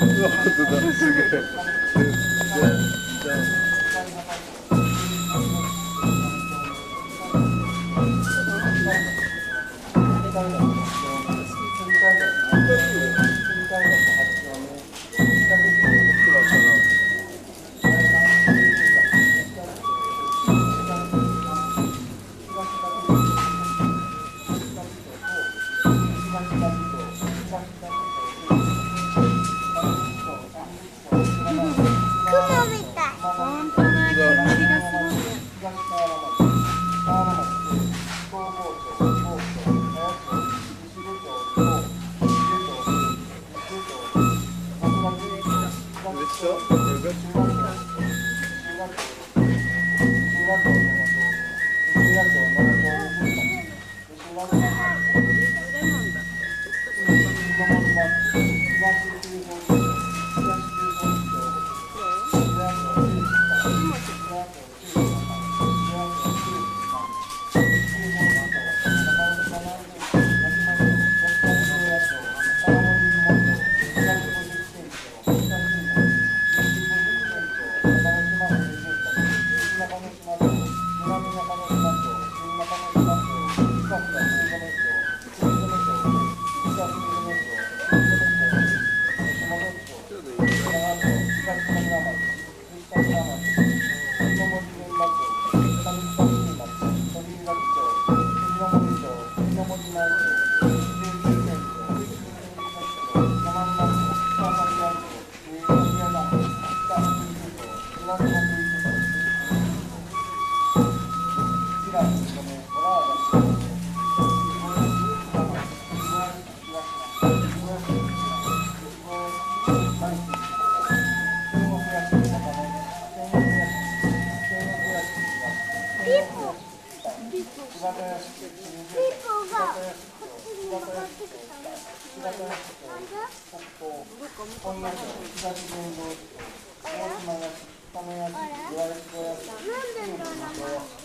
だすげえ雲 Vous êtes ça ー。ピこっちに向かってきたね。なんで？あら？なん